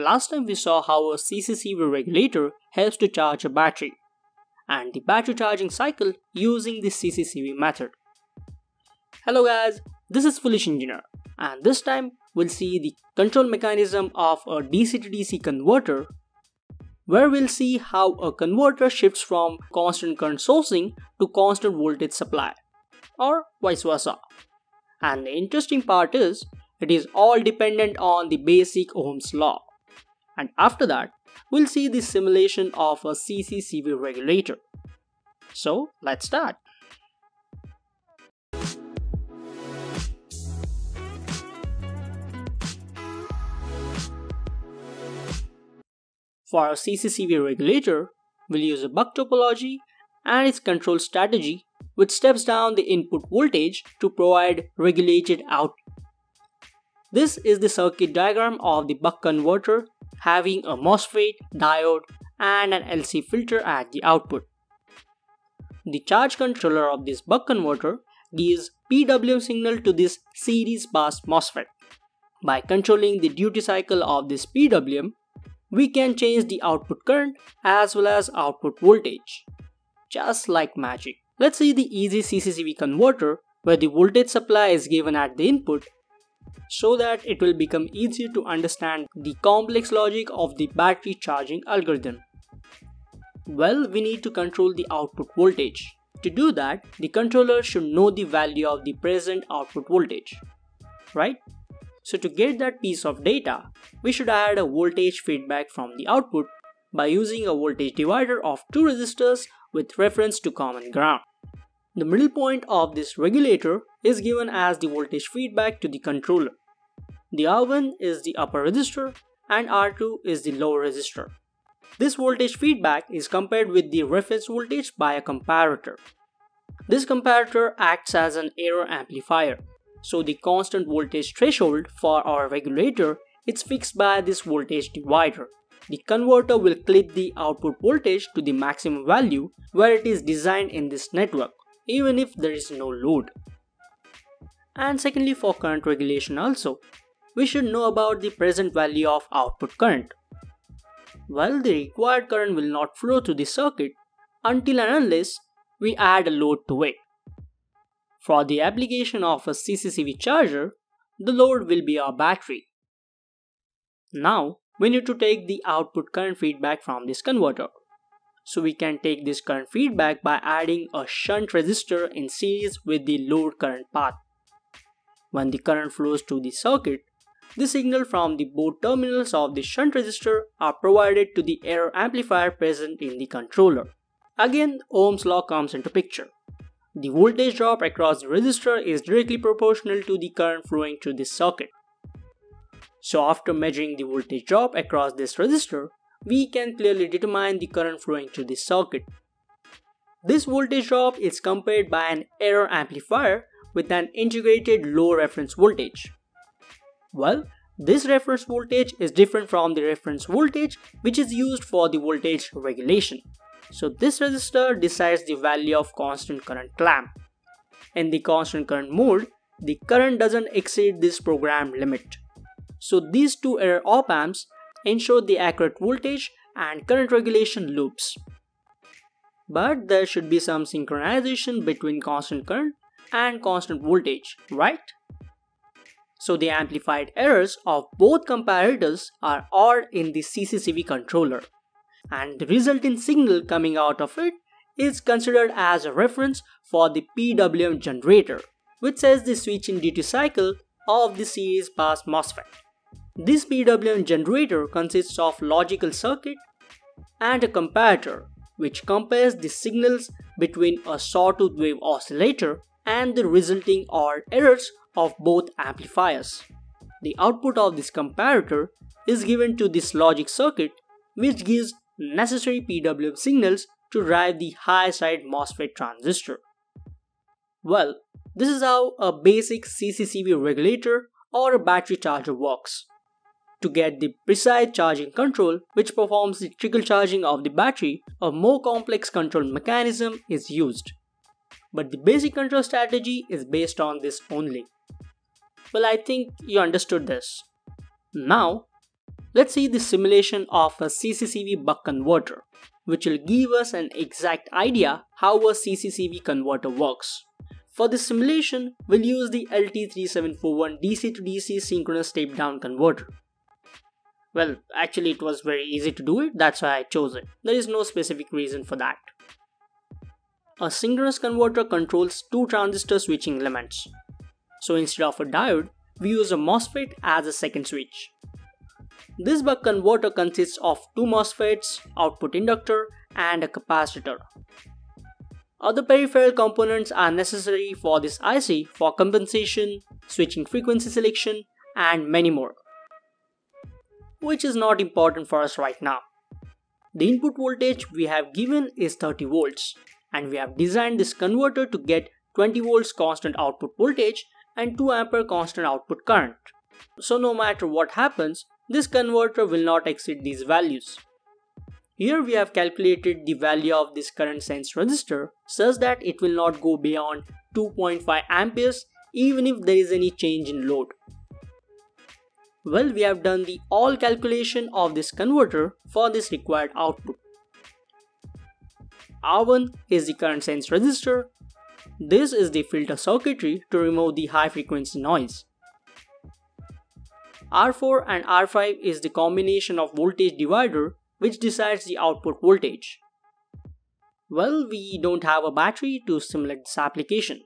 Last time we saw how a CCCV regulator helps to charge a battery and the battery charging cycle using the CCCV method. Hello guys, this is Foolish Engineer and this time we'll see the control mechanism of a DC to DC converter where we'll see how a converter shifts from constant current sourcing to constant voltage supply or vice versa. And the interesting part is it is all dependent on the basic Ohm's law. And after that, we'll see the simulation of a CCCV regulator. So let's start. For our CCCV regulator, we'll use a buck topology and its control strategy which steps down the input voltage to provide regulated output. This is the circuit diagram of the buck converter having a MOSFET, diode and an LC filter at the output. The charge controller of this buck converter gives PWM signal to this series pass MOSFET. By controlling the duty cycle of this PWM, we can change the output current as well as output voltage. Just like magic. Let's see the easy CCCV converter where the voltage supply is given at the input so that it will become easier to understand the complex logic of the battery charging algorithm. Well, we need to control the output voltage. To do that, the controller should know the value of the present output voltage, right? So to get that piece of data, we should add a voltage feedback from the output by using a voltage divider of two resistors with reference to common ground. The middle point of this regulator is given as the voltage feedback to the controller. The R1 is the upper resistor and R2 is the lower resistor. This voltage feedback is compared with the reference voltage by a comparator. This comparator acts as an error amplifier. So the constant voltage threshold for our regulator is fixed by this voltage divider. The converter will clip the output voltage to the maximum value where it is designed in this network, even if there is no load. And secondly for current regulation also, we should know about the present value of output current. Well, the required current will not flow through the circuit until and unless we add a load to it. For the application of a CCCV charger, the load will be our battery. Now, we need to take the output current feedback from this converter. So we can take this current feedback by adding a shunt resistor in series with the load current path. When the current flows to the circuit, the signal from the both terminals of the shunt resistor are provided to the error amplifier present in the controller. Again, Ohm's law comes into picture. The voltage drop across the resistor is directly proportional to the current flowing through this circuit. So after measuring the voltage drop across this resistor, we can clearly determine the current flowing through this circuit. This voltage drop is compared by an error amplifier with an integrated low reference voltage. Well, this reference voltage is different from the reference voltage which is used for the voltage regulation. So this resistor decides the value of constant current clamp. In the constant current mode, the current doesn't exceed this programmed limit. So these two error op amps ensure the accurate voltage and current regulation loops. But there should be some synchronization between constant current and constant voltage, right? So the amplified errors of both comparators are odd in the CCCV controller and the resultant signal coming out of it is considered as a reference for the PWM generator which says the switching duty cycle of the series pass MOSFET. This PWM generator consists of logical circuit and a comparator which compares the signals between a sawtooth wave oscillator and the resulting odd errors of both amplifiers. The output of this comparator is given to this logic circuit which gives necessary PWM signals to drive the high side MOSFET transistor. Well, this is how a basic CCCV regulator or a battery charger works. To get the precise charging control which performs the trickle charging of the battery, a more complex control mechanism is used. But the basic control strategy is based on this only. Well, I think you understood this. Now, let's see the simulation of a CCCV buck converter, which will give us an exact idea how a CCCV converter works. For this simulation, we'll use the LT3741 DC to DC synchronous step down converter. Well, actually it was very easy to do it, that's why I chose it. There is no specific reason for that. A synchronous converter controls two transistor switching elements. So instead of a diode, we use a MOSFET as a second switch. This buck converter consists of two MOSFETs, output inductor and a capacitor. Other peripheral components are necessary for this IC for compensation, switching frequency selection and many more. Which is not important for us right now. The input voltage we have given is 30 volts and we have designed this converter to get 20 volts constant output voltage and 2 ampere constant output current. So no matter what happens, this converter will not exceed these values. Here we have calculated the value of this current sense resistor such that it will not go beyond 2.5 amperes even if there is any change in load. Well, we have done the all calculation of this converter for this required output. R1 is the current sense resistor. This is the filter circuitry to remove the high frequency noise. R4 and R5 is the combination of voltage divider which decides the output voltage. Well, we don't have a battery to simulate this application.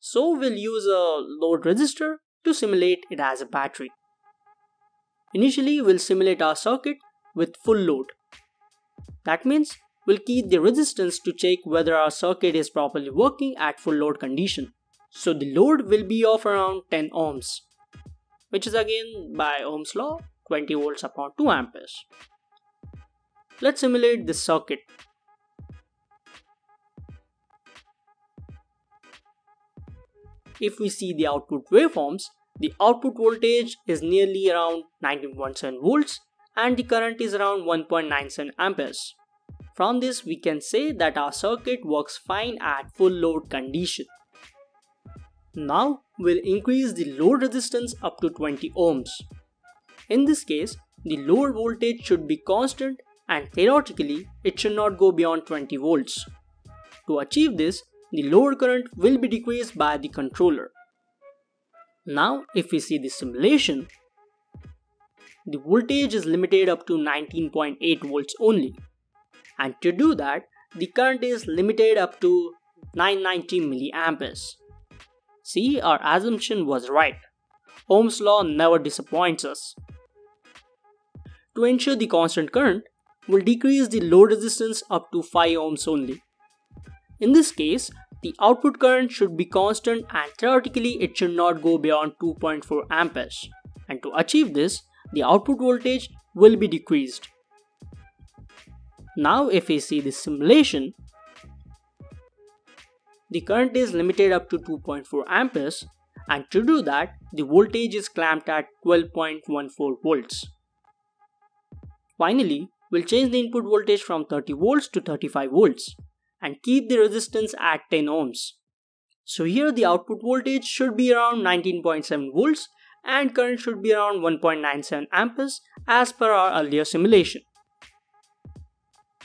So we'll use a load resistor to simulate it as a battery. Initially, we'll simulate our circuit with full load. That means we'll keep the resistance to check whether our circuit is properly working at full load condition. So the load will be of around 10 ohms, which is again by Ohm's law 20 volts upon 2 amperes. Let's simulate this circuit. If we see the output waveforms, the output voltage is nearly around 19.7 volts and the current is around 1.97 amperes. From this we can say that our circuit works fine at full load condition. Now we'll increase the load resistance up to 20 ohms. In this case, the load voltage should be constant and theoretically it should not go beyond 20 volts. To achieve this, the load current will be decreased by the controller. Now if we see the simulation, the voltage is limited up to 19.8 volts only. And to do that, the current is limited up to 990 milliamperes. See, our assumption was right. Ohm's law never disappoints us. To ensure the constant current, we'll decrease the load resistance up to 5 ohms only. In this case, the output current should be constant and theoretically it should not go beyond 2.4 amperes. And to achieve this, the output voltage will be decreased. Now if we see the simulation, the current is limited up to 2.4 amperes and to do that, the voltage is clamped at 12.14 volts. Finally, We'll change the input voltage from 30 volts to 35 volts and keep the resistance at 10 ohms. So here the output voltage should be around 19.7 volts and current should be around 1.97 amperes as per our earlier simulation.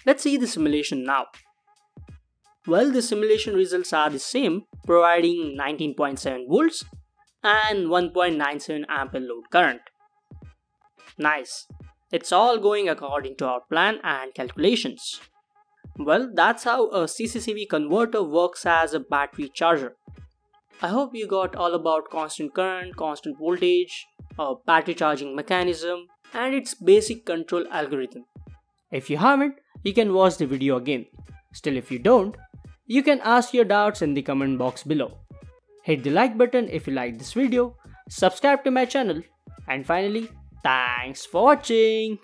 Let's see the simulation now. Well, the simulation results are the same, providing 19.7 volts and 1.97 ampere load current. Nice. It's all going according to our plan and calculations. Well, that's how a CCCV converter works as a battery charger. I hope you got all about constant current, constant voltage, a battery charging mechanism, and its basic control algorithm. If you haven't, you can watch the video again. Still, if you don't, you can ask your doubts in the comment box below. Hit the like button if you like this video, subscribe to my channel, and finally, Thanks for watching.